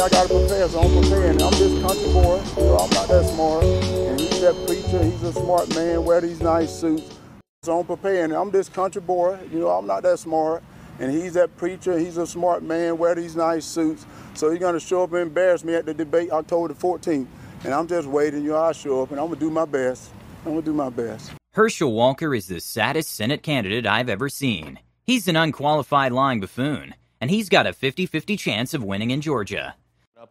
I gotta prepare, so I'm preparing. I'm just country boy, so I'm not that smart. And he's that preacher, he's a smart man, wear these nice suits. So I'm preparing. I'm this country boy, you know, I'm not that smart. And he's that preacher, he's a smart man, wear these nice suits. So he's gonna show up and embarrass me at the debate October the 14th. And I'm just waiting, you know, I'll show up and I'm gonna do my best. I'm gonna do my best. Herschel Walker is the saddest Senate candidate I've ever seen. He's an unqualified lying buffoon, and he's got a 50 50 chance of winning in Georgia.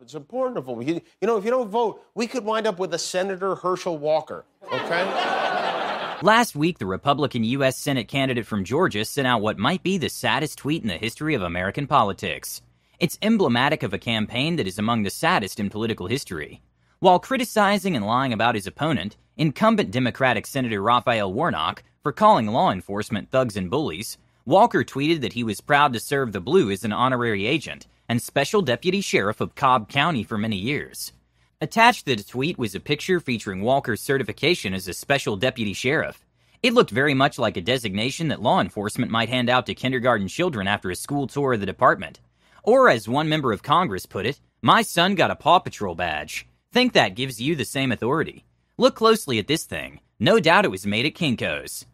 It's important to vote. You, you know, if you don't vote, we could wind up with a Senator Herschel Walker, okay? Last week, the Republican U.S. Senate candidate from Georgia sent out what might be the saddest tweet in the history of American politics. It's emblematic of a campaign that is among the saddest in political history. While criticizing and lying about his opponent, incumbent Democratic Senator Raphael Warnock, for calling law enforcement thugs and bullies, Walker tweeted that he was proud to serve the Blue as an honorary agent and special deputy sheriff of Cobb County for many years. Attached to the tweet was a picture featuring Walker's certification as a special deputy sheriff. It looked very much like a designation that law enforcement might hand out to kindergarten children after a school tour of the department. Or, as one member of Congress put it, my son got a Paw Patrol badge. Think that gives you the same authority. Look closely at this thing. No doubt it was made at Kinko's.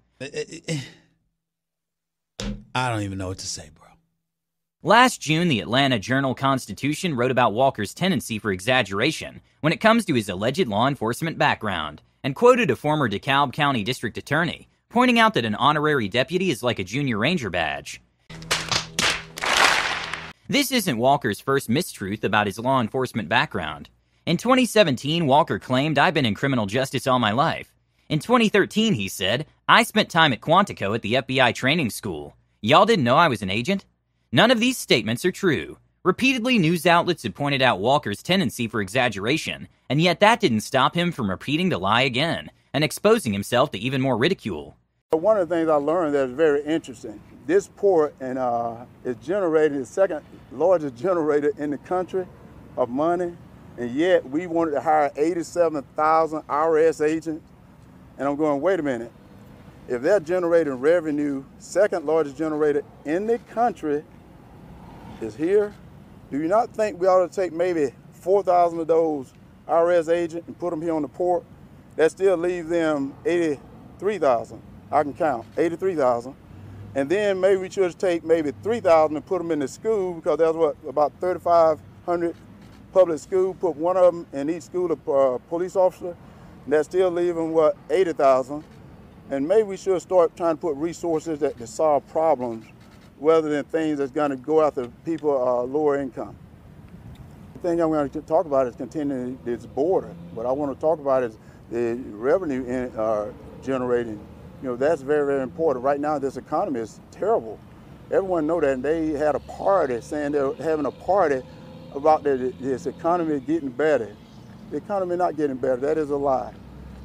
I don't even know what to say, bro. Last June, the Atlanta Journal Constitution wrote about Walker's tendency for exaggeration when it comes to his alleged law enforcement background, and quoted a former DeKalb County district attorney, pointing out that an honorary deputy is like a junior ranger badge. This isn't Walker's first mistruth about his law enforcement background. In 2017, Walker claimed, I've been in criminal justice all my life. In 2013, he said, I spent time at Quantico at the FBI training school. Y'all didn't know I was an agent? None of these statements are true. Repeatedly, news outlets had pointed out Walker's tendency for exaggeration, and yet that didn't stop him from repeating the lie again and exposing himself to even more ridicule. One of the things I learned that is very interesting this port and uh, is generated the second largest generator in the country of money and yet we wanted to hire 87,000 IRS agents. And I'm going, wait a minute. If they're generating revenue, second largest generator in the country is here, do you not think we ought to take maybe 4,000 of those IRS agents and put them here on the port? That still leaves them 83,000. I can count 83,000. And then maybe we should take maybe 3,000 and put them in the school because that's what about 3,500 public school, put one of them in each school, a uh, police officer, and that still leaving what 80,000. And maybe we should start trying to put resources that to solve problems, rather than things that's going to go after people uh, lower income. The thing I'm going to talk about is continuing this border. What I want to talk about is the revenue in, uh, generating. You know, that's very, very important. Right now, this economy is terrible. Everyone know that. And they had a party saying they're having a party about the, this economy getting better. The economy not getting better. That is a lie.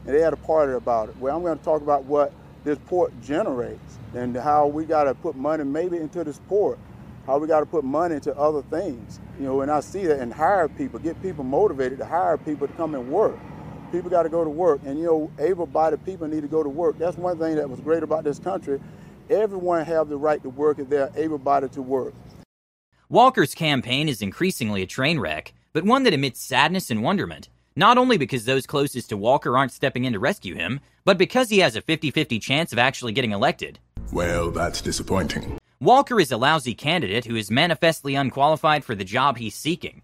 And they had a party about it. Well, I'm going to talk about what this port generates and how we got to put money maybe into this port, how we got to put money into other things. You know, and I see that and hire people, get people motivated to hire people to come and work. People got to go to work, and you know, able-bodied people need to go to work. That's one thing that was great about this country. Everyone have the right to work if they're able-bodied to work. Walker's campaign is increasingly a train wreck, but one that emits sadness and wonderment, not only because those closest to Walker aren't stepping in to rescue him, but because he has a 50 50 chance of actually getting elected. Well, that's disappointing. Walker is a lousy candidate who is manifestly unqualified for the job he's seeking.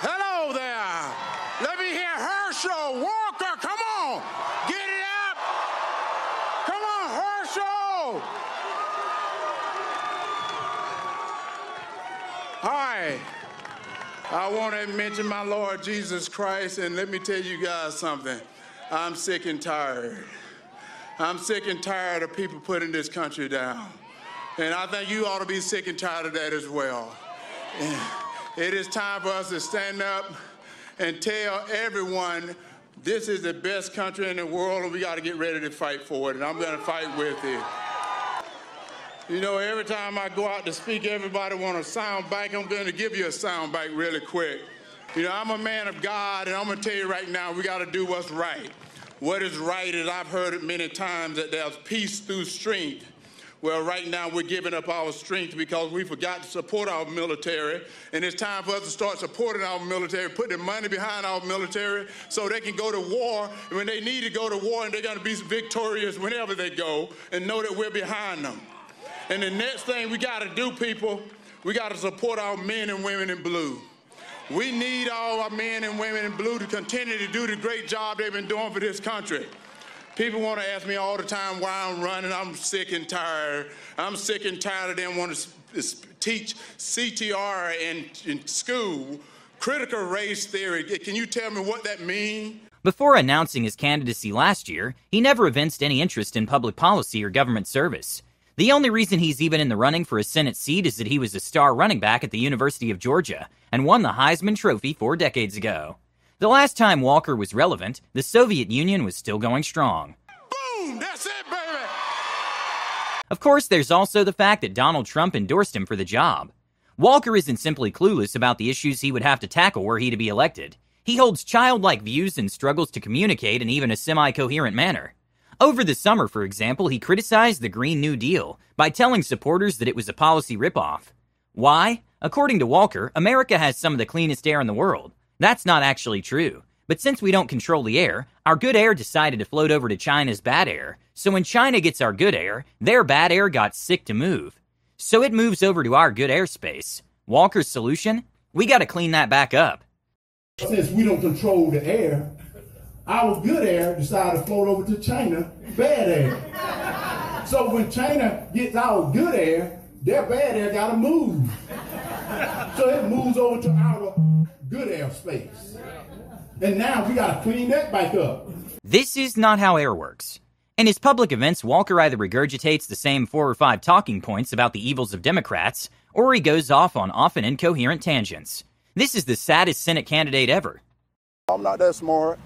Hello there! Let me hear Herschel Walker! Come on! Get it up! Come on, Herschel! Hi. I want to mention my Lord Jesus Christ, and let me tell you guys something. I'm sick and tired. I'm sick and tired of people putting this country down. And I think you ought to be sick and tired of that as well. It is time for us to stand up and tell everyone this is the best country in the world, and we got to get ready to fight for it. And I'm going to fight with it. You know, every time I go out to speak, everybody want a sound bite. I'm going to give you a sound bite really quick. You know, I'm a man of God, and I'm going to tell you right now, we got to do what's right. What is right is I've heard it many times that there's peace through strength. Well, right now we're giving up our strength because we forgot to support our military. And it's time for us to start supporting our military, putting money behind our military so they can go to war And when they need to go to war and they're going to be victorious whenever they go and know that we're behind them. And the next thing we got to do, people, we got to support our men and women in blue. We need all our men and women in blue to continue to do the great job they've been doing for this country. People want to ask me all the time why I'm running. I'm sick and tired. I'm sick and tired of them wanting to teach CTR in, in school, critical race theory. Can you tell me what that means? Before announcing his candidacy last year, he never evinced any interest in public policy or government service. The only reason he's even in the running for a Senate seat is that he was a star running back at the University of Georgia and won the Heisman Trophy four decades ago. The last time Walker was relevant, the Soviet Union was still going strong. Boom! That's it, baby! Of course, there's also the fact that Donald Trump endorsed him for the job. Walker isn't simply clueless about the issues he would have to tackle were he to be elected. He holds childlike views and struggles to communicate in even a semi coherent manner. Over the summer, for example, he criticized the Green New Deal by telling supporters that it was a policy ripoff. Why? According to Walker, America has some of the cleanest air in the world. That's not actually true. But since we don't control the air, our good air decided to float over to China's bad air. So when China gets our good air, their bad air got sick to move. So it moves over to our good airspace. Walker's solution? We gotta clean that back up. Since we don't control the air, our good air decided to float over to China bad air. So when China gets our good air, their bad air gotta move. So it moves over to our good air space. And now we got to clean that back up. This is not how air works. In his public events, Walker either regurgitates the same four or five talking points about the evils of Democrats, or he goes off on often incoherent tangents. This is the saddest Senate candidate ever. I'm not that smart.